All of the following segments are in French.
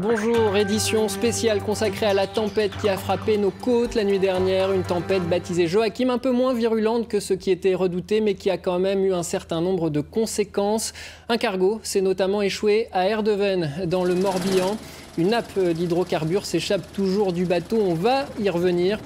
Bonjour, édition spéciale consacrée à la tempête qui a frappé nos côtes la nuit dernière. Une tempête baptisée Joachim, un peu moins virulente que ce qui était redouté, mais qui a quand même eu un certain nombre de conséquences. Un cargo s'est notamment échoué à Erdeven, dans le Morbihan. Une nappe d'hydrocarbures s'échappe toujours du bateau. On va y revenir.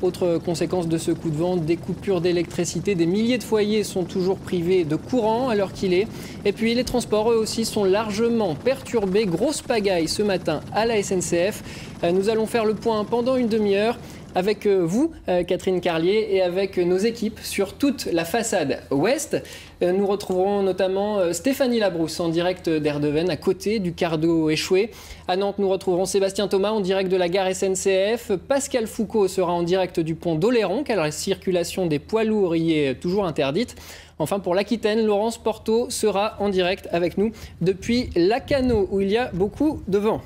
Autre conséquence de ce coup de vent, des coupures d'électricité. Des milliers de foyers sont toujours privés de courant à l'heure qu'il est. Et puis les transports, eux aussi, sont largement perturbés. Grosse pagaille ce matin à la SNCF. Euh, nous allons faire le point pendant une demi-heure avec euh, vous, euh, Catherine Carlier, et avec nos équipes sur toute la façade ouest. Euh, nous retrouverons notamment Stéphanie Labrousse en direct d'Erdeven, à côté du cardo échoué. À Nantes, nous retrouverons Sébastien Thomas en direct de la gare SNCF. Pascal Foucault sera en direct du pont d'Oléron, car la circulation des poids lourds y est toujours interdite. Enfin, pour l'Aquitaine, Laurence Porto sera en direct avec nous depuis Lacano, où il y a beaucoup de vent.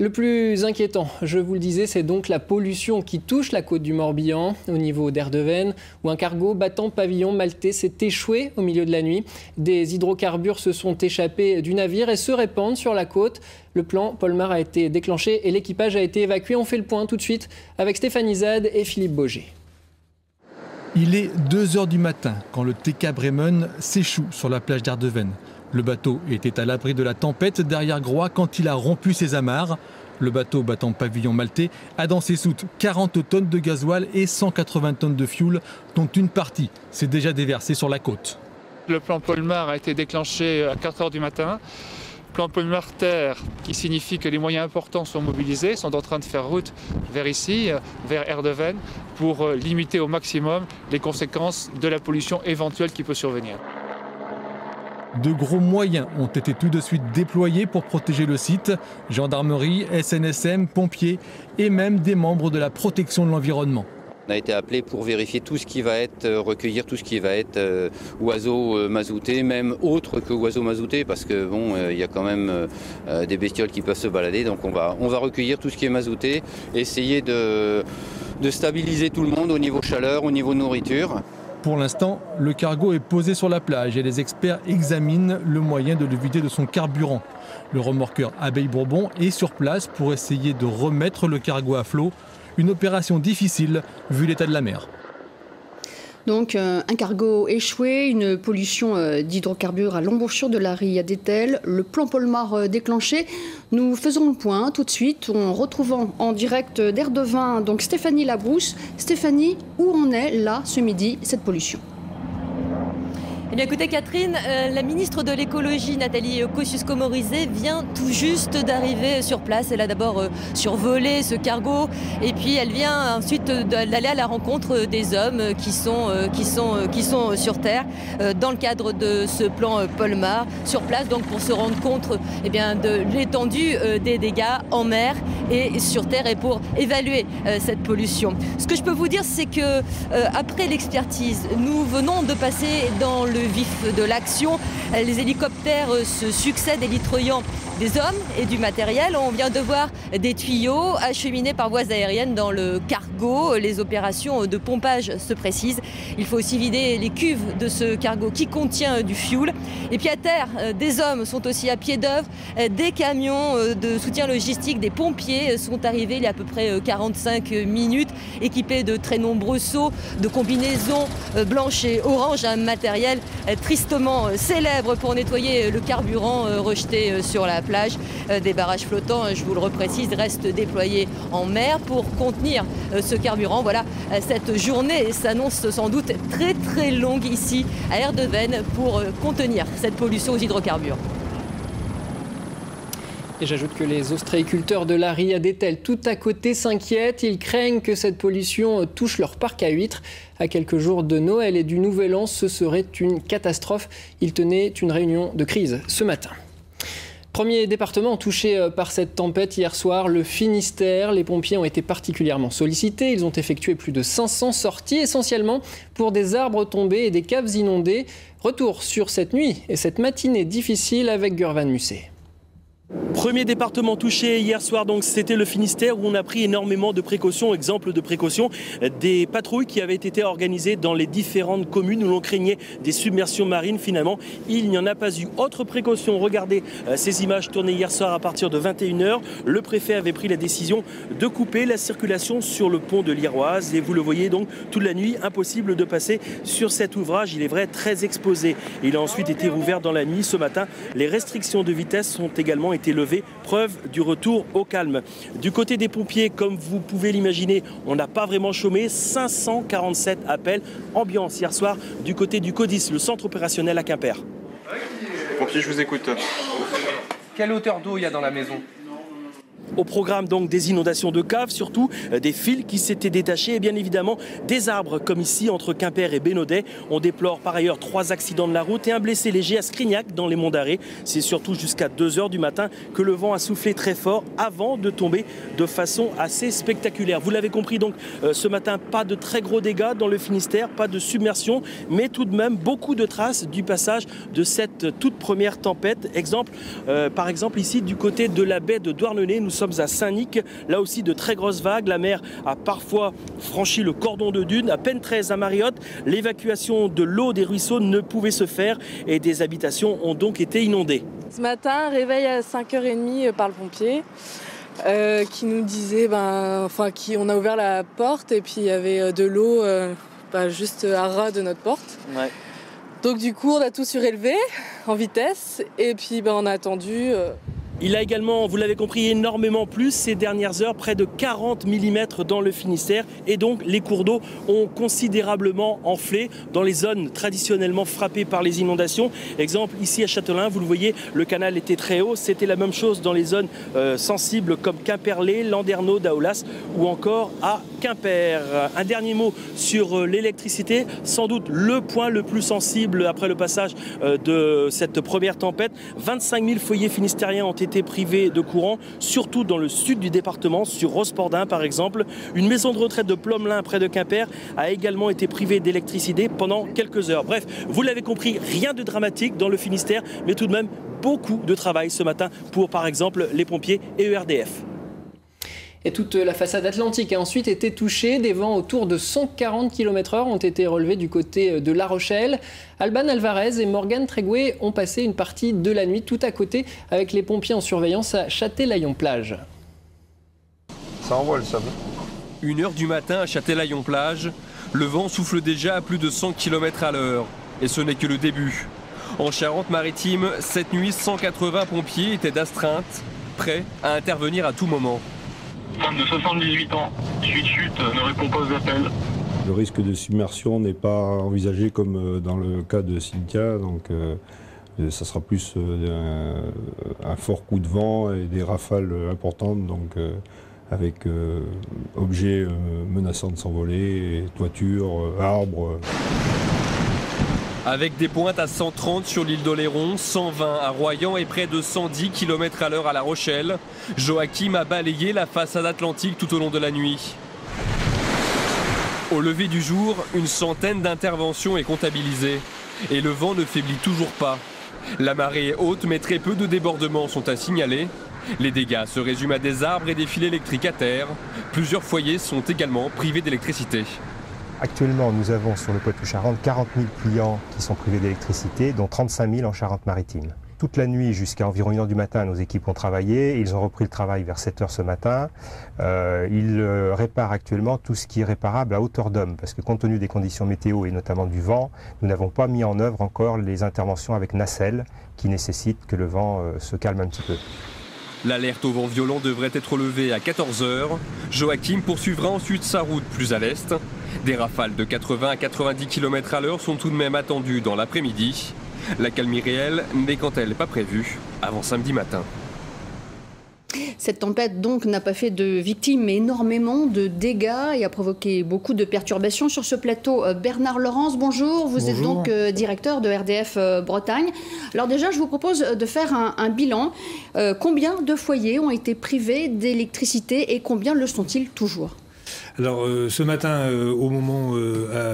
Le plus inquiétant, je vous le disais, c'est donc la pollution qui touche la côte du Morbihan au niveau d'Erdeven, où un cargo battant pavillon maltais s'est échoué au milieu de la nuit. Des hydrocarbures se sont échappés du navire et se répandent sur la côte. Le plan Polmar a été déclenché et l'équipage a été évacué. On fait le point tout de suite avec Stéphanie Zad et Philippe Boger. Il est 2 heures du matin quand le TK Bremen s'échoue sur la plage d'Erdeven. Le bateau était à l'abri de la tempête derrière Groix quand il a rompu ses amarres. Le bateau battant pavillon maltais a dans ses soutes 40 tonnes de gasoil et 180 tonnes de fioul, dont une partie s'est déjà déversée sur la côte. Le plan Polmar a été déclenché à 4 heures du matin. Plan Polmar Terre, qui signifie que les moyens importants sont mobilisés, sont en train de faire route vers ici, vers Erdeven, pour limiter au maximum les conséquences de la pollution éventuelle qui peut survenir. De gros moyens ont été tout de suite déployés pour protéger le site. Gendarmerie, SNSM, pompiers et même des membres de la protection de l'environnement. On a été appelé pour vérifier tout ce qui va être, euh, recueillir tout ce qui va être euh, oiseaux euh, même autre que oiseaux mazoutés, parce que bon, il y a quand même des bestioles qui peuvent se balader. Donc on va, recueillir tout ce qui est mazouté, essayer de stabiliser tout le monde au niveau chaleur, au niveau nourriture. Pour l'instant, le cargo est posé sur la plage et les experts examinent le moyen de le vider de son carburant. Le remorqueur Abeille Bourbon est sur place pour essayer de remettre le cargo à flot. Une opération difficile vu l'état de la mer. Donc euh, un cargo échoué, une pollution euh, d'hydrocarbures à l'embouchure de la Ria d'Etel, le plan Polmar euh, déclenché. Nous faisons le point tout de suite en retrouvant en direct d'air de donc Stéphanie Labrousse. Stéphanie, où en est là ce midi cette pollution? Eh bien, écoutez, Catherine, euh, la ministre de l'écologie, Nathalie Kosciusko-Morizet, vient tout juste d'arriver sur place. Elle a d'abord euh, survolé ce cargo et puis elle vient ensuite d'aller à la rencontre des hommes qui sont, euh, qui sont, qui sont sur Terre dans le cadre de ce plan Polmar, sur place donc pour se rendre compte eh bien, de l'étendue des dégâts en mer et sur Terre et pour évaluer cette pollution. Ce que je peux vous dire, c'est que après l'expertise, nous venons de passer dans le vif de l'action. Les hélicoptères se succèdent élitroyant des hommes et du matériel. On vient de voir des tuyaux acheminés par voies aériennes dans le cargo. Les opérations de pompage se précisent. Il faut aussi vider les cuves de ce cargo qui contient du fioul. Et puis à terre, des hommes sont aussi à pied d'œuvre. Des camions de soutien logistique, des pompiers sont arrivés il y a à peu près 45 minutes, équipés de très nombreux seaux, de combinaisons blanches et oranges, un matériel tristement célèbre pour nettoyer le carburant rejeté sur la plage. Des barrages flottants, je vous le reprécise, restent déployés en mer pour contenir ce carburant. Voilà, cette journée s'annonce sans doute très très longue ici à Erdeven pour contenir cette pollution aux hydrocarbures. Et j'ajoute que les ostréiculteurs de la Ria d'Etel, tout à côté, s'inquiètent. Ils craignent que cette pollution touche leur parc à huîtres. À quelques jours de Noël et du Nouvel An, ce serait une catastrophe. Ils tenaient une réunion de crise ce matin. Premier département touché par cette tempête hier soir, le Finistère. Les pompiers ont été particulièrement sollicités. Ils ont effectué plus de 500 sorties, essentiellement pour des arbres tombés et des caves inondées. Retour sur cette nuit et cette matinée difficile avec Gurvan Musset. Premier département touché hier soir, donc c'était le Finistère où on a pris énormément de précautions. Exemple de précautions, des patrouilles qui avaient été organisées dans les différentes communes où l'on craignait des submersions marines. Finalement, il n'y en a pas eu. Autre précaution, regardez euh, ces images tournées hier soir à partir de 21h. Le préfet avait pris la décision de couper la circulation sur le pont de l'Iroise et vous le voyez donc toute la nuit, impossible de passer sur cet ouvrage. Il est vrai très exposé. Il a ensuite été rouvert dans la nuit. Ce matin, les restrictions de vitesse ont également été levées, preuve du retour au calme. Du côté des pompiers, comme vous pouvez l'imaginer, on n'a pas vraiment chômé. 547 appels. Ambiance hier soir du côté du CODIS, le centre opérationnel à Quimper. Pompiers, je vous écoute. Quelle hauteur d'eau il y a dans la maison? Au programme donc des inondations de caves, surtout euh, des fils qui s'étaient détachés et bien évidemment des arbres comme ici entre Quimper et Bénodet. On déplore par ailleurs trois accidents de la route et un blessé léger à Scrignac dans les monts d'Arrée. C'est surtout jusqu'à 2h du matin que le vent a soufflé très fort avant de tomber de façon assez spectaculaire. Vous l'avez compris donc euh, ce matin, pas de très gros dégâts dans le Finistère, pas de submersion, mais tout de même beaucoup de traces du passage de cette toute première tempête. Exemple, euh, par exemple ici du côté de la baie de Douarnenez, nous sommes à Saint-Nic. Là aussi, de très grosses vagues. La mer a parfois franchi le cordon de dune. À peine 13 à Mariotte, l'évacuation de l'eau des ruisseaux ne pouvait se faire et des habitations ont donc été inondées. Ce matin, réveil à 5h30 par le pompier. Euh, qui nous disait, ben, enfin, qui, on a ouvert la porte et puis il y avait euh, de l'eau euh, ben, juste à ras de notre porte. Donc du coup, on a tout surélevé en vitesse et puis ben, on a attendu. Il a également, vous l'avez compris, énormément plus ces dernières heures, près de 40 mm dans le Finistère. Et donc les cours d'eau ont considérablement enflé dans les zones traditionnellement frappées par les inondations. Exemple, ici à Châtelain, vous le voyez, le canal était très haut. C'était la même chose dans les zones euh, sensibles comme Quimperlé, Landerneau, Daoulas ou encore à Quimper. Un dernier mot sur euh, l'électricité, sans doute le point le plus sensible après le passage euh, de cette première tempête. 25 000 foyers finistériens ont été été privés de courant, surtout dans le sud du département, sur Rospordin par exemple. Une maison de retraite de Plomelin près de Quimper a également été privée d'électricité pendant quelques heures. Bref, vous l'avez compris, rien de dramatique dans le Finistère, mais tout de même beaucoup de travail ce matin pour par exemple les pompiers et ERDF. Et toute la façade atlantique a ensuite été touchée. Des vents autour de 140 km/h ont été relevés du côté de La Rochelle. Alban Alvarez et Morgan Trégué ont passé une partie de la nuit tout à côté avec les pompiers en surveillance à Châtelaillon-Plage. Ça envoie le sable. Une heure du matin à Châtelaillon-Plage, le vent souffle déjà à plus de 100 km à l'heure. Et ce n'est que le début. En Charente-Maritime, cette nuit, 180 pompiers étaient d'astreinte, prêts à intervenir à tout moment femme de 78 ans, suite chute, ne répond pas aux appels. Le risque de submersion n'est pas envisagé comme euh, dans le cas de Cynthia, donc euh, ça sera plus euh, un, fort coup de vent et des rafales importantes, donc avec objets menaçants de s'envoler, toitures, arbres. Avec des pointes à 130 sur l'île d'Oléron, 120 à Royan et près de 110 km à l'heure à La Rochelle, Joachim a balayé la façade atlantique tout au long de la nuit. Au lever du jour, une centaine d'interventions est comptabilisée et le vent ne faiblit toujours pas. La marée est haute mais très peu de débordements sont à signaler. Les dégâts se résument à des arbres et des fils électriques à terre. Plusieurs foyers sont également privés d'électricité. Actuellement, nous avons sur le Poitou-Charentes 40 000 clients qui sont privés d'électricité, dont 35 000 en Charente-Maritime. Toute la nuit jusqu'à environ 1h du matin, nos équipes ont travaillé. Ils ont repris le travail vers 7h ce matin. Euh, ils euh, réparent actuellement tout ce qui est réparable à hauteur d'homme, parce que compte tenu des conditions météo et notamment du vent, nous n'avons pas mis en œuvre encore les interventions avec nacelle qui nécessitent que le vent euh, se calme un petit peu. L'alerte au vent violent devrait être levée à 14h. Joachim poursuivra ensuite sa route plus à l'est. Des rafales de 80 à 90 km à l'heure sont tout de même attendues dans l'après-midi. La calmie réelle n'est quant elle pas prévue avant samedi matin. Cette tempête donc n'a pas fait de victimes mais énormément de dégâts et a provoqué beaucoup de perturbations sur ce plateau. Euh, Bernard Laurence, bonjour. Vous êtes donc euh, directeur de RDF euh, Bretagne. Alors déjà, je vous propose de faire un, bilan. combien de foyers ont été privés d'électricité et combien le sont-ils toujours? Alors ce matin, au moment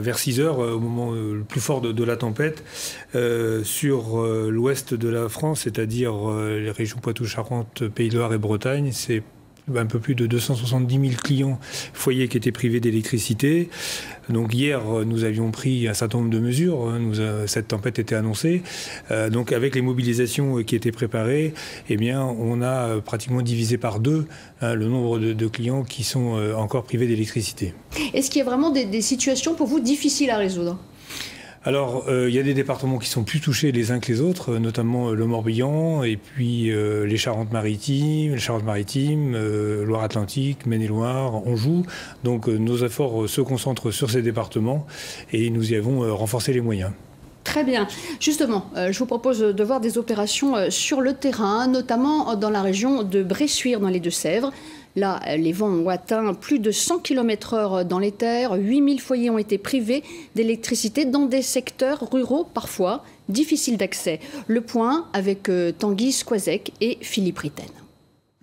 vers 6 heures, au moment le plus fort de, la tempête, sur l'ouest de la France, c'est-à-dire les régions Poitou-Charentes, Pays-de-Loire et Bretagne, c'est un peu plus de 270 000 clients foyers qui étaient privés d'électricité. Donc hier, nous avions pris un certain nombre de mesures. Hein. Nous, cette tempête était annoncée. Euh, donc avec les mobilisations qui étaient préparées, eh on a pratiquement divisé par deux hein, le nombre de, clients qui sont euh, encore privés d'électricité. Est-ce qu'il y a vraiment des situations pour vous difficiles à résoudre? Alors, euh, il y a des départements qui sont plus touchés les uns que les autres, euh, notamment euh, le Morbihan et puis les Charentes-Maritimes, les Charentes-Maritimes, Loire-Atlantique, Maine-et-Loire, Anjou. Donc, nos efforts se concentrent sur ces départements et nous y avons renforcé les moyens. Très bien. Justement, je vous propose de voir des opérations sur le terrain, notamment dans la région de Bressuire, dans les Deux-Sèvres. Là, les vents ont atteint plus de 100 km/h dans les terres. 8000 foyers ont été privés d'électricité dans des secteurs ruraux parfois difficiles d'accès. Le point avec euh, Tanguy Squazek et Philippe Ritten.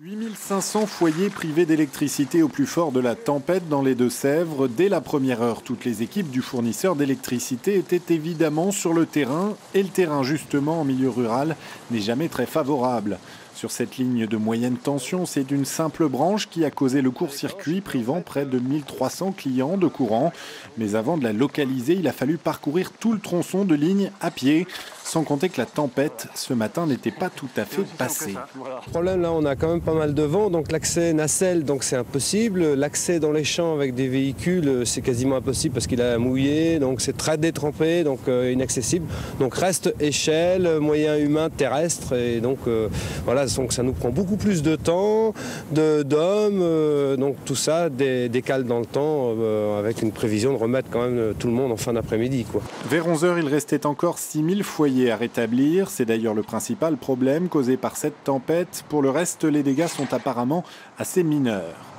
8500 foyers privés d'électricité au plus fort de la tempête dans les Deux-Sèvres. Dès la première heure, toutes les équipes du fournisseur d'électricité étaient évidemment sur le terrain. Et le terrain, justement, en milieu rural, n'est jamais très favorable. Sur cette ligne de moyenne tension, c'est d'une simple branche qui a causé le court-circuit, privant près de 1300 clients de courant. Mais avant de la localiser, il a fallu parcourir tout le tronçon de ligne à pied. Sans compter que la tempête ce matin n'était pas tout à fait passée. Le problème là, on a quand même pas mal de vent, donc l'accès nacelle, donc c'est impossible. L'accès dans les champs avec des véhicules, c'est quasiment impossible parce qu'il a mouillé, donc c'est très détrempé, donc euh, inaccessible. Donc reste échelle, moyen humain terrestre, et donc euh, voilà, donc ça nous prend beaucoup plus de temps, d'hommes, euh, donc tout ça décale dans le temps avec une prévision de remettre quand même tout le monde en fin d'après-midi. Vers 11h, il restait encore 6000 foyers à rétablir. C'est d'ailleurs le principal problème causé par cette tempête. Pour le reste, les dégâts sont apparemment assez mineurs.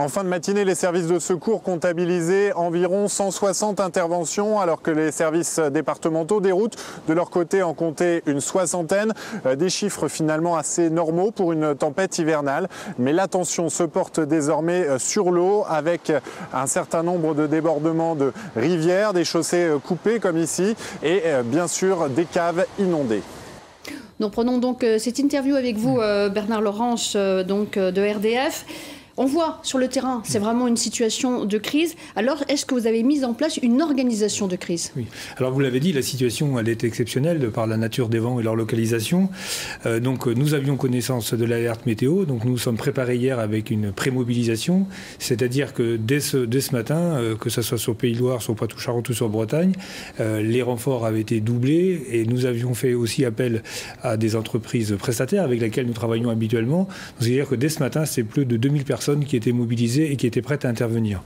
En fin de matinée, les services de secours comptabilisaient environ 160 interventions, alors que les services départementaux des routes, de leur côté, en comptaient une soixantaine. Euh, des chiffres finalement assez normaux pour une tempête hivernale. Mais l'attention se porte désormais euh, sur l'eau, avec un certain nombre de débordements de rivières, des chaussées euh, coupées comme ici, et bien sûr des caves inondées. Nous prenons donc cette interview avec vous, Bernard Laurence, donc de RDF. On voit sur le terrain, c'est vraiment une situation de crise. Alors, est-ce que vous avez mis en place une organisation de crise? Oui. Alors, vous l'avez dit, la situation, elle est exceptionnelle de par la nature des vents et leur localisation. Euh, donc, nous avions connaissance de l'alerte météo. Donc, nous sommes préparés hier avec une prémobilisation. C'est-à-dire que dès ce, matin, euh, que ce soit sur Pays-Loire, sur Poitou-Charentes ou sur Bretagne, euh, les renforts avaient été doublés et nous avions fait aussi appel à des entreprises prestataires avec lesquelles nous travaillons habituellement. C'est-à-dire que dès ce matin, c'est plus de 2000 personnes qui étaient mobilisées et qui étaient prêtes à intervenir.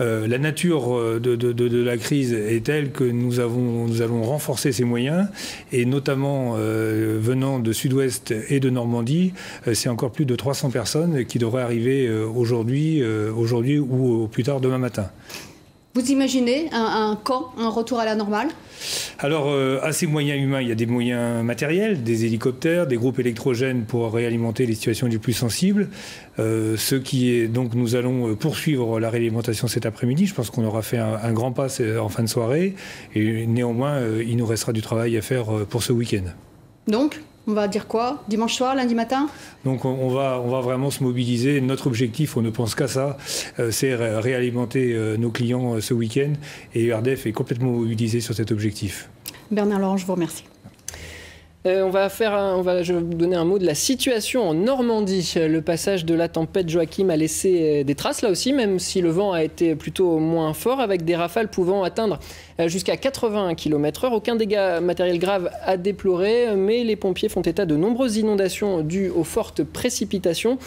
Euh, la nature euh, de, la crise est telle que nous, avons, nous allons renforcer ces moyens, et notamment euh, venant de Sud-Ouest et de Normandie, c'est encore plus de 300 personnes qui devraient arriver aujourd'hui, aujourd'hui ou au plus tard demain matin. Vous imaginez un, camp, un retour à la normale? Alors, euh, à ces moyens humains, il y a des moyens matériels, des hélicoptères, des groupes électrogènes pour réalimenter les situations les plus sensibles. Euh, ce qui est donc, nous allons poursuivre la réalimentation cet après-midi. Je pense qu'on aura fait un, un, grand pas en fin de soirée. Et néanmoins, euh, il nous restera du travail à faire pour ce week-end. Donc, on va dire quoi? Dimanche soir, lundi matin? Donc on, va, on va vraiment se mobiliser. Notre objectif, on ne pense qu'à ça, euh, c'est réalimenter euh, nos clients euh, ce week-end. Et RDF est complètement mobilisé sur cet objectif. Bernard Laurent, je vous remercie. Euh, on va faire, on va, je vais vous donner un mot de la situation en Normandie. Le passage de la tempête Joachim a laissé des traces là aussi, même si le vent a été plutôt moins fort, avec des rafales pouvant atteindre jusqu'à 80 km/h. Aucun dégât matériel grave à déplorer, mais les pompiers font état de nombreuses inondations dues aux fortes précipitations.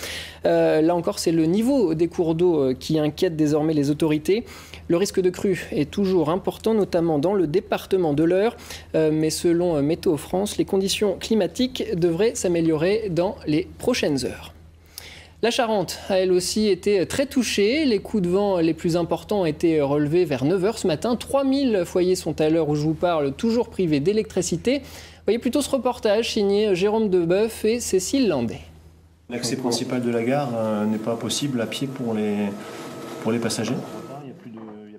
là encore, c'est le niveau des cours d'eau qui inquiète désormais les autorités. Le risque de crue est toujours important, notamment dans le département de l'Eure, mais selon Météo France, les conditions climatiques devraient s'améliorer dans les prochaines heures. La Charente a elle aussi été très touchée. Les coups de vent les plus importants ont été relevés vers 9h ce matin. 3000 foyers sont à l'heure où je vous parle toujours privés d'électricité. Voyez plutôt ce reportage signé Jérôme Deboeuf et Cécile Landais. L'accès principal de la gare euh, n'est pas possible à pied pour les, pour les passagers.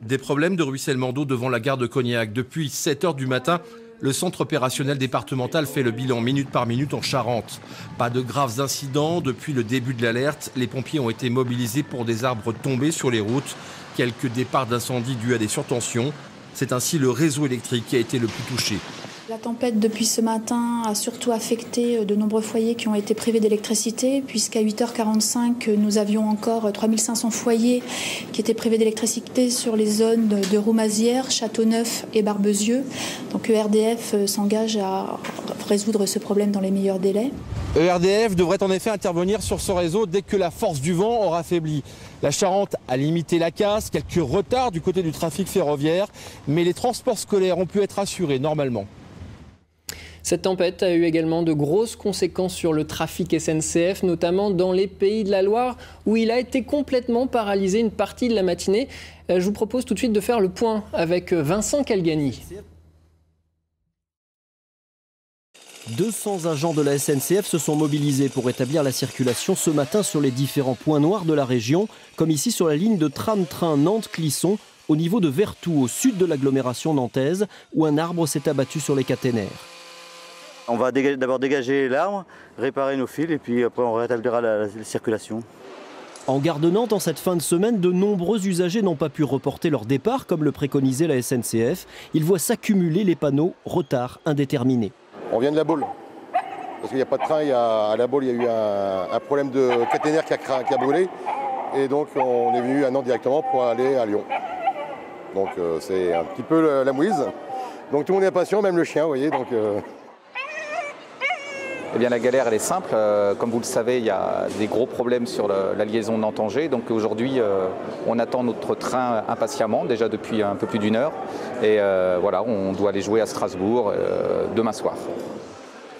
Des problèmes de ruissellement d'eau devant la gare de Cognac. Depuis 7 heures du matin, le centre opérationnel départemental fait le bilan minute par minute en Charente. Pas de graves incidents depuis le début de l'alerte. Les pompiers ont été mobilisés pour des arbres tombés sur les routes. Quelques départs d'incendie dus à des surtensions. C'est ainsi le réseau électrique qui a été le plus touché. La tempête depuis ce matin a surtout affecté euh, de nombreux foyers qui ont été privés d'électricité, puisqu'à 8h45, nous avions encore 3500 foyers qui étaient privés d'électricité sur les zones de Roumazières, Châteauneuf et Barbezieux. Donc ERDF euh, s'engage à résoudre ce problème dans les meilleurs délais. ERDF devrait en effet intervenir sur ce réseau dès que la force du vent aura faibli. La Charente a limité la casse, quelques retards du côté du trafic ferroviaire, mais les transports scolaires ont pu être assurés normalement. Cette tempête a eu également de grosses conséquences sur le trafic SNCF, notamment dans les pays de la Loire, où il a été complètement paralysé une partie de la matinée. Euh, je vous propose tout de suite de faire le point avec Vincent Calgani. 200 agents de la SNCF se sont mobilisés pour établir la circulation ce matin sur les différents points noirs de la région, comme ici sur la ligne de tram-train Nantes-Clisson, au niveau de Vertou, au sud de l'agglomération nantaise, où un arbre s'est abattu sur les caténaires. On va d'abord dégager l'arbre, réparer nos fils et puis après on rétablira la, circulation. En gare de Nantes, en cette fin de semaine, de nombreux usagers n'ont pas pu reporter leur départ comme le préconisait la SNCF. Ils voient s'accumuler les panneaux retard indéterminé. On vient de la boule. Parce qu'il n'y a pas de train, à la boule, il y a eu un, problème de caténaire qui a, brûlé. Et donc on est venu à Nantes directement pour aller à Lyon. Donc euh, c'est un petit peu la mouise. Donc tout le monde est impatient, même le chien, vous voyez. Donc, euh, eh bien, la galère, elle est simple. Euh, comme vous le savez, il y a des gros problèmes sur la liaison Nantes-Angers. Donc aujourd'hui, euh, on attend notre train impatiemment, déjà depuis un peu plus d'une heure. Et euh, voilà, on doit aller jouer à Strasbourg demain soir.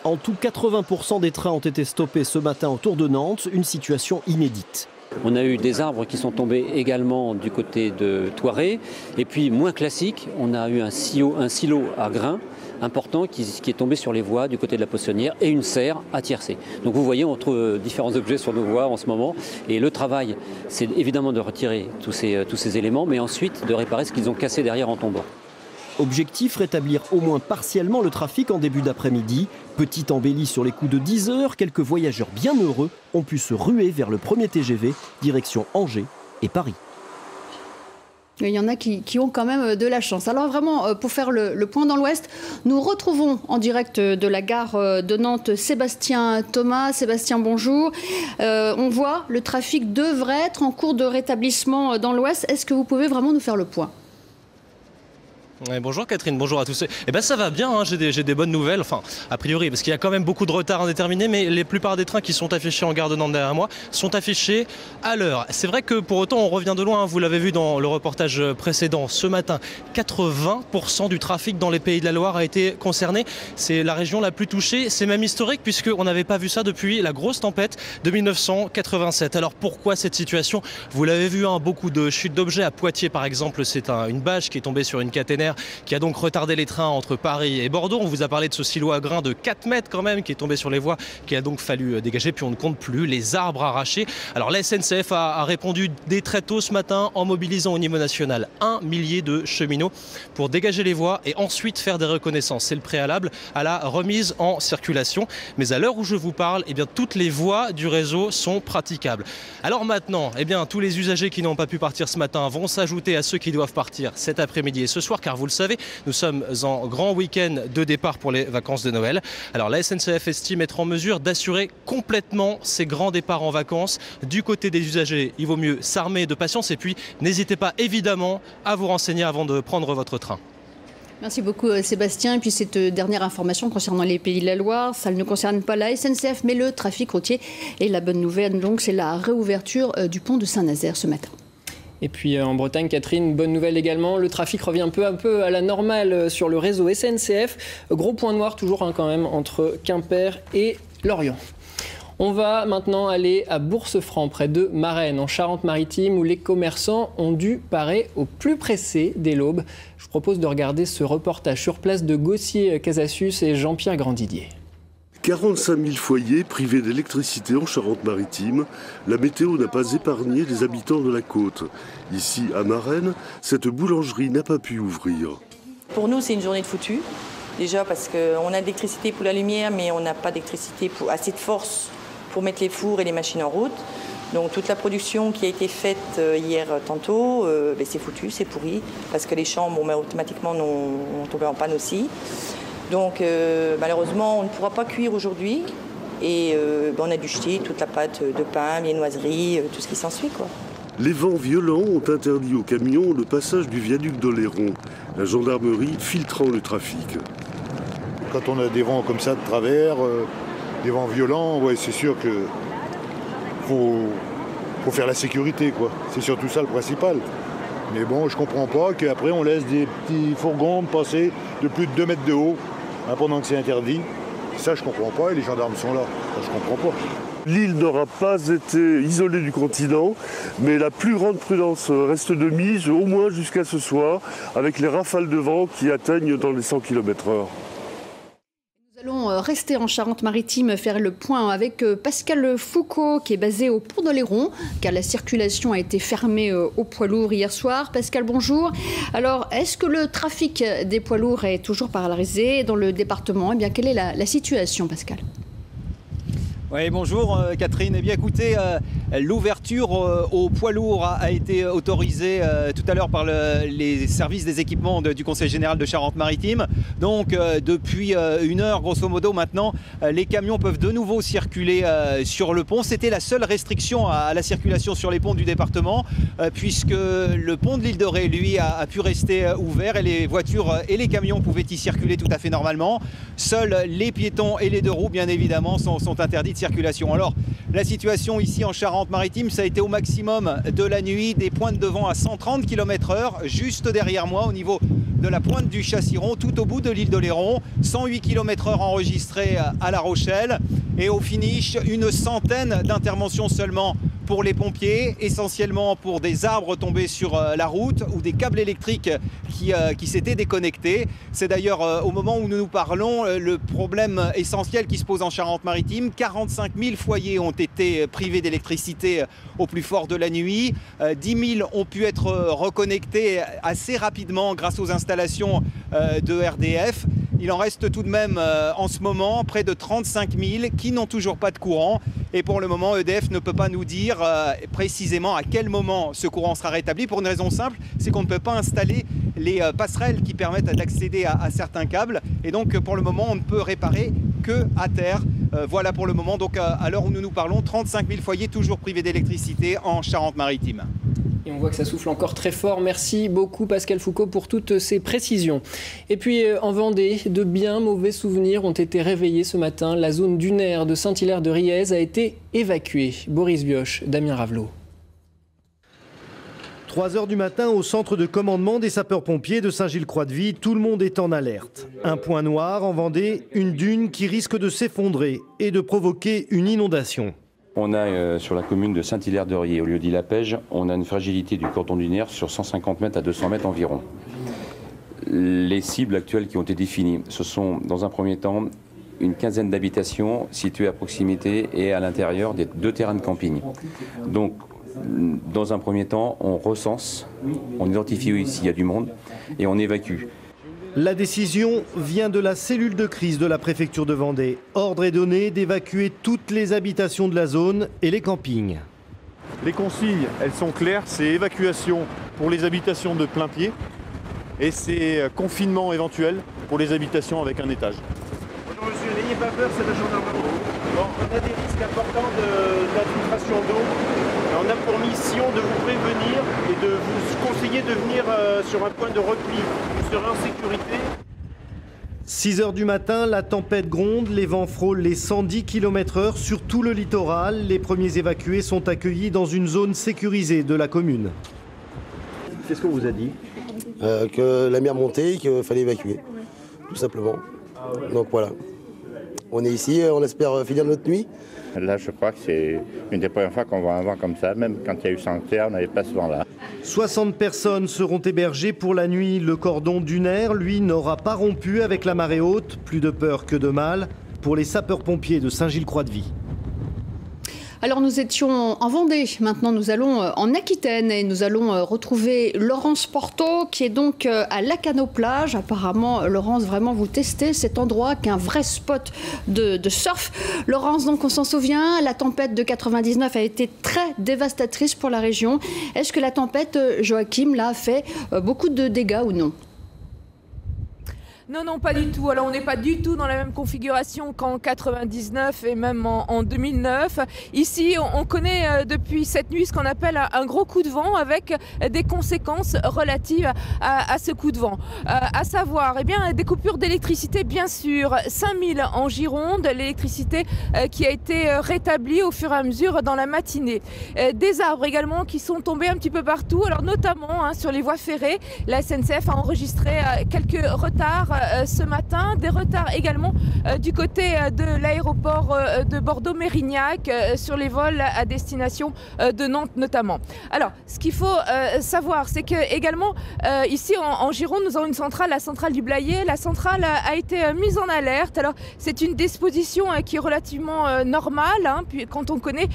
En tout, 80% des trains ont été stoppés ce matin autour de Nantes, une situation inédite. On a eu des arbres qui sont tombés également du côté de Toiré. Et puis, moins classique, on a eu un silo, un silo à grains important qui, est tombé sur les voies du côté de la poissonnière et une serre à tiercer. Donc vous voyez, on trouve euh, différents objets sur nos voies en ce moment. Et le travail, c'est évidemment de retirer tous ces, euh, tous ces éléments, mais ensuite de réparer ce qu'ils ont cassé derrière en tombant. Objectif, rétablir au moins partiellement le trafic en début d'après-midi. Petite embellie sur les coups de 10 heures, quelques voyageurs bien heureux ont pu se ruer vers le premier TGV, direction Angers et Paris. Il y en a qui, ont quand même euh, de la chance. Alors vraiment, euh, pour faire le, point dans l'Ouest, nous retrouvons en direct euh, de la gare de Nantes Sébastien Thomas. Sébastien, bonjour. on voit, le trafic devrait être en cours de rétablissement dans l'Ouest. Est-ce que vous pouvez vraiment nous faire le point? Bonjour Catherine, bonjour à tous. Eh ben ça va bien, hein, j'ai des, bonnes nouvelles, enfin a priori, parce qu'il y a quand même beaucoup de retard indéterminé, mais les plupart des trains qui sont affichés en gare de Nantes derrière moi sont affichés à l'heure. C'est vrai que pour autant on revient de loin, hein, vous l'avez vu dans le reportage précédent, ce matin, 80% du trafic dans les pays de la Loire a été concerné. C'est la région la plus touchée, c'est même historique puisqu'on n'avait pas vu ça depuis la grosse tempête de 1987. Alors pourquoi cette situation? Vous l'avez vu, hein, beaucoup de chutes d'objets à Poitiers par exemple, c'est une bâche qui est tombée sur une caténaire qui a donc retardé les trains entre Paris et Bordeaux. On vous a parlé de ce silo à grains de 4 mètres quand même qui est tombé sur les voies, qui a donc fallu euh, dégager. Puis on ne compte plus les arbres arrachés. Alors la SNCF a, répondu dès très tôt ce matin en mobilisant au niveau national un millier de cheminots pour dégager les voies et ensuite faire des reconnaissances. C'est le préalable à la remise en circulation. Mais à l'heure où je vous parle, eh bien, toutes les voies du réseau sont praticables. Alors maintenant, eh bien, tous les usagers qui n'ont pas pu partir ce matin vont s'ajouter à ceux qui doivent partir cet après-midi et ce soir, car vous le savez, nous sommes en grand week-end de départ pour les vacances de Noël. Alors la SNCF estime être en mesure d'assurer complètement ces grands départs en vacances. Du côté des usagers, il vaut mieux s'armer de patience et puis n'hésitez pas évidemment à vous renseigner avant de prendre votre train. Merci beaucoup euh, Sébastien. Et puis cette euh, dernière information concernant les pays de la Loire, ça ne concerne pas la SNCF mais le trafic routier. Et la bonne nouvelle donc c'est la réouverture euh, du pont de Saint-Nazaire ce matin. Et puis euh, en Bretagne, Catherine, bonne nouvelle également, le trafic revient peu à peu à la normale euh, sur le réseau SNCF. Gros point noir toujours hein, quand même entre Quimper et Lorient. On va maintenant aller à Bourse-Franc, près de Marennes, en Charente-Maritime, où les commerçants ont dû parer au plus pressé dès l'aube. Je vous propose de regarder ce reportage sur place de Gossier Casasus et Jean-Pierre Grandidier. 45 000 foyers privés d'électricité en Charente-Maritime. La météo n'a pas épargné les habitants de la côte. Ici, à Marennes, cette boulangerie n'a pas pu ouvrir. Pour nous, c'est une journée de foutu. Déjà parce qu'on a de l'électricité pour la lumière, mais on n'a pas d'électricité pour assez de force pour mettre les fours et les machines en route. Donc toute la production qui a été faite euh, hier euh, tantôt, euh, ben, c'est foutu, c'est pourri, parce que les chambres ben, automatiquement ont tombé en panne aussi. Donc malheureusement, on ne pourra pas cuire aujourd'hui. Et ben, on a dû jeter toute la pâte de pain, viennoiserie, tout ce qui s'ensuit. Les vents violents ont interdit aux camions le passage du viaduc d'Oléron, la gendarmerie filtrant le trafic. Quand on a des vents comme ça de travers, des vents violents, ouais, c'est sûr que faut, faut faire la sécurité, quoi. C'est surtout ça le principal. Mais bon, je comprends pas qu'après on laisse des petits fourgons passer de plus de 2 mètres de haut hein, pendant que c'est interdit. Ça, je comprends pas et les gendarmes sont là. Ça, je comprends pas. L'île n'aura pas été isolée du continent, mais la plus grande prudence reste de mise, au moins jusqu'à ce soir, avec les rafales de vent qui atteignent dans les 100 km/h euh, rester en Charente-Maritime, faire le point avec euh, Pascal Foucault, qui est basé au Pont d'Oléron, car la circulation a été fermée euh, aux poids lourds hier soir. Pascal, bonjour. Alors, est-ce que le trafic des poids lourds est toujours paralysé dans le département? Eh bien, quelle est la situation, Pascal? Oui, bonjour euh, Catherine. Eh bien écoutez, euh, l'ouverture euh, aux poids lourds a, été autorisée tout à l'heure par les services des équipements du Conseil général de Charente-Maritime. Donc depuis une heure, grosso modo, maintenant, les camions peuvent de nouveau circuler sur le pont. C'était la seule restriction à, la circulation sur les ponts du département, puisque le pont de l'île de Ré, lui, a, pu rester ouvert et les voitures et les camions pouvaient y circuler tout à fait normalement. Seuls les piétons et les deux roues, bien évidemment, sont, sont interdits Alors, la situation ici en Charente-Maritime, ça a été au maximum de la nuit, des pointes de vent à 130 km/h, juste derrière moi, au niveau de la pointe du Chassiron, tout au bout de l'île d'Oléron. 108 km/h enregistrés à La Rochelle. Et au finish, une centaine d'interventions seulement pour les pompiers, essentiellement pour des arbres tombés sur euh, la route ou des câbles électriques qui, euh, qui s'étaient déconnectés. C'est d'ailleurs euh, au moment où nous nous parlons le problème essentiel qui se pose en Charente-Maritime. 45 000 foyers ont été privés d'électricité au plus fort de la nuit. 10 000 ont pu être reconnectés assez rapidement grâce aux installations de RDF. Il en reste tout de même en ce moment près de 35 000 qui n'ont toujours pas de courant. Et pour le moment, EDF ne peut pas nous dire euh, précisément à quel moment ce courant sera rétabli pour une raison simple, c'est qu'on ne peut pas installer les euh, passerelles qui permettent d'accéder à, certains câbles. Et donc pour le moment, on ne peut réparer que à terre. Euh, voilà pour le moment. Donc à l'heure où nous nous parlons, 35 000 foyers toujours privés d'électricité en Charente-Maritime. Et on voit que ça souffle encore très fort. Merci beaucoup Pascal Foucault pour toutes ces précisions. Et puis en Vendée, de bien mauvais souvenirs ont été réveillés ce matin. La zone dunaire de Saint-Hilaire de Riez a été évacuée. Boris Bioche, Damien Ravelot. 3 heures du matin au centre de commandement des sapeurs-pompiers de Saint-Gilles-Croix-de-Vie, tout le monde est en alerte. Un point noir en Vendée, une dune qui risque de s'effondrer et de provoquer une inondation. On a euh, sur la commune de Saint-Hilaire-de-Riez, au lieu d'Ilapège, on a une fragilité du cordon dunaire sur 150 mètres à 200 mètres environ. Les cibles actuelles qui ont été définies, ce sont dans un premier temps une quinzaine d'habitations situées à proximité et à l'intérieur des deux terrains de camping. Donc dans un premier temps, on recense, on identifie s'il y a du monde et on évacue. La décision vient de la cellule de crise de la préfecture de Vendée. Ordre est donné d'évacuer toutes les habitations de la zone et les campings. Les consignes, elles sont claires, c'est évacuation pour les habitations de plein pied et c'est confinement éventuel pour les habitations avec un étage. Bonjour monsieur, n'ayez pas peur, c'est la gendarmerie. Bon, on a des risques importants d'infiltration d'eau on a pour mission de vous prévenir et de vous conseiller de venir euh, sur un point de repli. Vous serez en sécurité. 6 heures du matin, la tempête gronde, les vents frôlent les 110 km/h sur tout le littoral. Les premiers évacués sont accueillis dans une zone sécurisée de la commune. Qu'est-ce qu'on vous a dit? Euh, Que la mer montait et qu'il fallait évacuer, tout simplement. Donc voilà. On est ici, on espère finir notre nuit. Là, je crois que c'est une des premières fois qu'on voit un vent comme ça. Même quand il y a eu Sanctuaire, on n'avait pas ce vent-là. 60 personnes seront hébergées pour la nuit. Le cordon dunaire, lui, n'aura pas rompu avec la marée haute. Plus de peur que de mal. pour les sapeurs-pompiers de Saint-Gilles-Croix-de-Vie. Alors nous étions en Vendée, maintenant nous allons euh, en Aquitaine et nous allons euh, retrouver Laurence Porto qui est donc euh, à Lacano-Plage. Apparemment, Laurence, vraiment vous testez cet endroit qui est un vrai spot de, de surf. Laurence, donc on s'en souvient, la tempête de 99 a été très dévastatrice pour la région. Est-ce que la tempête, Joachim, là, a fait beaucoup de dégâts ou non? Non, non, pas du tout. Alors, on n'est pas du tout dans la même configuration qu'en 99 et même en, 2009. Ici, on, connaît euh, depuis cette nuit ce qu'on appelle un gros coup de vent avec des conséquences relatives à, ce coup de vent. Euh, à savoir, eh bien, des coupures d'électricité, bien sûr. 5000 en Gironde, l'électricité euh, qui a été rétablie au fur et à mesure dans la matinée. des arbres également qui sont tombés un petit peu partout, alors notamment hein, sur les voies ferrées. La SNCF a enregistré quelques retards ce matin. Des retards également euh, du côté euh, de l'aéroport de Bordeaux-Mérignac sur les vols à destination de Nantes notamment. Alors, ce qu'il faut savoir, c'est que également ici en, Gironde, nous avons une centrale, la centrale du Blayet. La centrale a été mise en alerte. Alors, c'est une disposition qui est relativement normale, hein, quand on connaît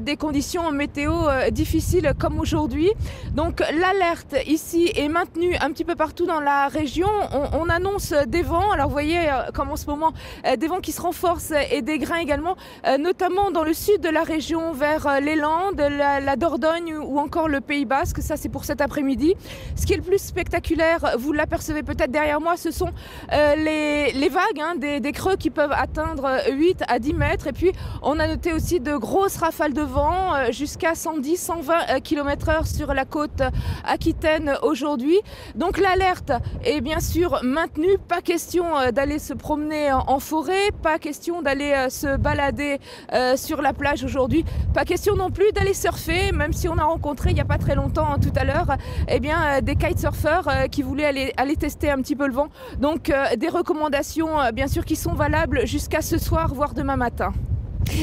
des conditions météo difficiles comme aujourd'hui. Donc, l'alerte ici est maintenue un petit peu partout dans la région. on annonce euh, des vents. Alors vous voyez euh, comme en ce moment euh, des vents qui se renforcent et des grains également, notamment dans le sud de la région vers les Landes, la, Dordogne ou encore le Pays Basque. Ça c'est pour cet après-midi. Ce qui est le plus spectaculaire, vous l'apercevez peut-être derrière moi, ce sont les, vagues, hein, des, creux qui peuvent atteindre 8 à 10 mètres. Et puis on a noté aussi de grosses rafales de vent jusqu'à 110, 120 km heure sur la côte aquitaine aujourd'hui. Donc l'alerte est bien sûr maintenue pas question euh, d'aller se promener en forêt, pas question d'aller euh, se balader euh, sur la plage aujourd'hui, pas question non plus d'aller surfer, même si on a rencontré il n'y a pas très longtemps hein, tout à l'heure, eh bien des kitesurfers qui voulaient aller, aller tester un petit peu le vent. Donc des recommandations bien sûr qui sont valables jusqu'à ce soir, voire demain matin.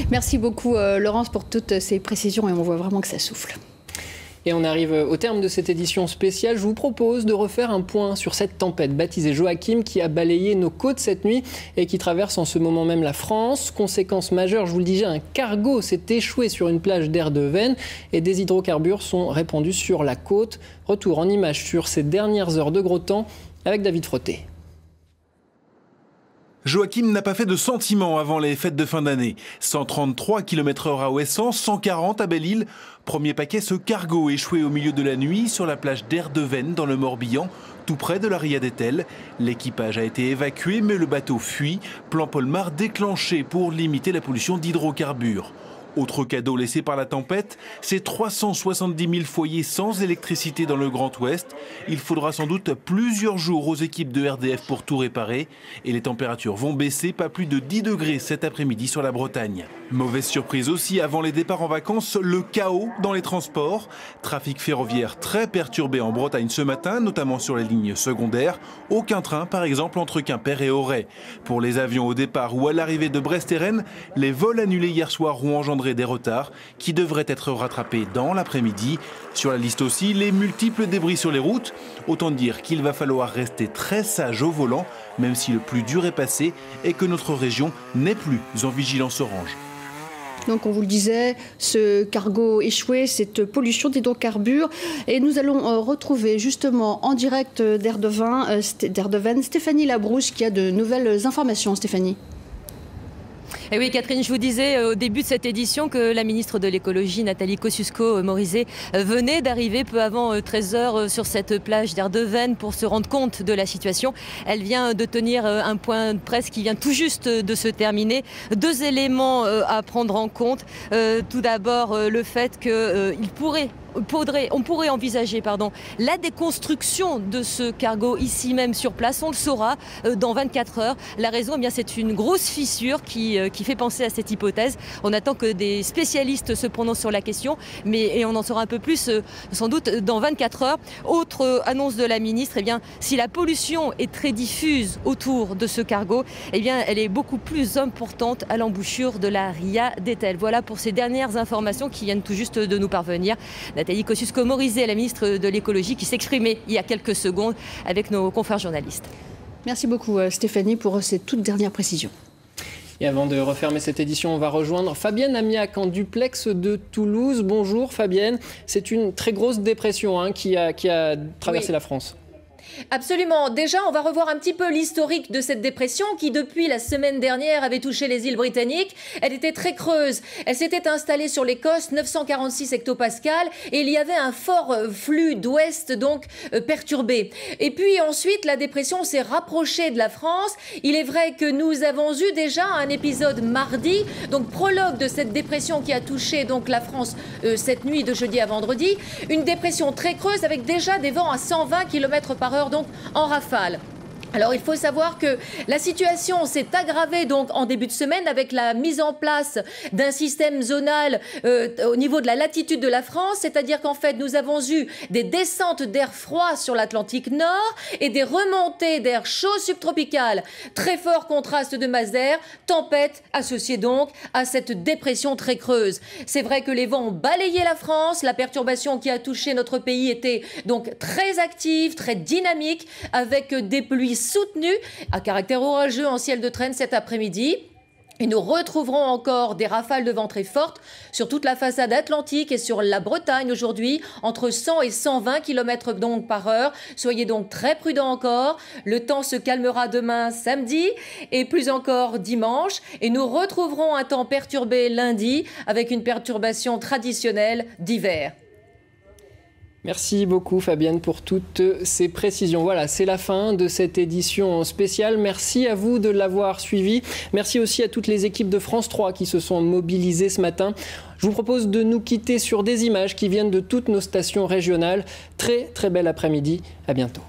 Merci beaucoup Laurence pour toutes ces précisions et on voit vraiment que ça souffle. Et on arrive au terme de cette édition spéciale. Je vous propose de refaire un point sur cette tempête baptisée Joachim qui a balayé nos côtes cette nuit et qui traverse en ce moment même la France. Conséquence majeure, je vous le disais, un cargo s'est échoué sur une plage d'air de Veine et des hydrocarbures sont répandus sur la côte. Retour en image sur ces dernières heures de gros temps avec David Frotté. Joachim n'a pas fait de sentiments avant les fêtes de fin d'année. 133 km/h à Ouessant, 140 à Belle-Île. Premier paquet, ce cargo échoué au milieu de la nuit sur la plage d'Erdevenne dans le Morbihan, tout près de la Ria d'Etel. L'équipage a été évacué, mais le bateau fuit. Plan Polmar déclenché pour limiter la pollution d'hydrocarbures. Autre cadeau laissé par la tempête, c'est 370 000 foyers sans électricité dans le Grand Ouest. Il faudra sans doute plusieurs jours aux équipes de RDF pour tout réparer. Et les températures vont baisser, pas plus de 10 degrés cet après-midi sur la Bretagne. Mauvaise surprise aussi avant les départs en vacances, le chaos dans les transports. Trafic ferroviaire très perturbé en Bretagne ce matin, notamment sur les lignes secondaires. Aucun train, par exemple, entre Quimper et Auray. Pour les avions au départ ou à l'arrivée de Brest et Rennes, les vols annulés hier soir ont engendré des retards qui devraient être rattrapés dans l'après-midi. Sur la liste aussi, les multiples débris sur les routes. Autant dire qu'il va falloir rester très sage au volant, même si le plus dur est passé et que notre région n'est plus en vigilance orange. Donc, on vous le disait, ce cargo échoué, cette pollution d'hydrocarbures. Et nous allons euh, retrouver justement en direct de, euh, Stéphanie Labrousse qui a de nouvelles informations. Stéphanie. Et oui, Catherine, je vous disais euh, au début de cette édition que la ministre de l'écologie, Nathalie Kosciusko-Morizet, euh, venait d'arriver peu avant 13 euh, sur cette plage d'Erdevenne pour se rendre compte de la situation. Elle vient de tenir un point de presse qui vient tout juste de se terminer. Deux éléments à prendre en compte. Tout d'abord, le fait qu'il pourrait on pourrait envisager pardon, la déconstruction de ce cargo ici même sur place. On le saura dans 24 heures. La raison, eh c'est une grosse fissure qui, fait penser à cette hypothèse. On attend que des spécialistes se prononcent sur la question, mais et on en saura un peu plus euh, sans doute dans 24 heures. Autre annonce de la ministre, eh bien, si la pollution est très diffuse autour de ce cargo, eh bien, elle est beaucoup plus importante à l'embouchure de la Ria d'Etel. Voilà pour ces dernières informations qui viennent tout juste de nous parvenir. Nathalie Kosciusko-Morizet, la ministre de l'écologie, qui s'exprimait il y a quelques secondes avec nos confrères journalistes. Merci beaucoup euh, Stéphanie pour ces toutes dernières précisions. Et avant de refermer cette édition, on va rejoindre Fabienne Amiac en duplex de Toulouse. Bonjour Fabienne. C'est une très grosse dépression hein, qui, a, qui a traversé la France. Absolument. Déjà, on va revoir un petit peu l'historique de cette dépression qui, depuis la semaine dernière, avait touché les îles britanniques. Elle était très creuse. Elle s'était installée sur l'Écosse, 946 hectopascales, et il y avait un fort euh, flux d'ouest, donc euh, perturbé. Et puis ensuite, la dépression s'est rapprochée de la France. Il est vrai que nous avons eu déjà un épisode mardi, donc prologue de cette dépression qui a touché donc la France euh, cette nuit de jeudi à vendredi. Une dépression très creuse avec déjà des vents à 120 km par donc en rafale. Alors il faut savoir que la situation s'est aggravée donc en début de semaine avec la mise en place d'un système zonal euh, au niveau de la latitude de la France, c'est-à-dire qu'en fait nous avons eu des descentes d'air froid sur l'Atlantique Nord et des remontées d'air chaud subtropical. Très fort contraste de masse d'air, tempête associée donc à cette dépression très creuse. C'est vrai que les vents ont balayé la France, la perturbation qui a touché notre pays était donc très active, très dynamique avec des pluies soutenu à caractère orageux en ciel de traîne cet après-midi. Et nous retrouverons encore des rafales de vent très fortes sur toute la façade atlantique et sur la Bretagne aujourd'hui, entre 100 et 120 km donc par heure. Soyez donc très prudents encore. Le temps se calmera demain samedi et plus encore dimanche. Et nous retrouverons un temps perturbé lundi avec une perturbation traditionnelle d'hiver. Merci beaucoup Fabienne pour toutes ces précisions. Voilà, c'est la fin de cette édition spéciale. Merci à vous de l'avoir suivi. Merci aussi à toutes les équipes de France 3 qui se sont mobilisées ce matin. Je vous propose de nous quitter sur des images qui viennent de toutes nos stations régionales. Très très bel après-midi. À bientôt.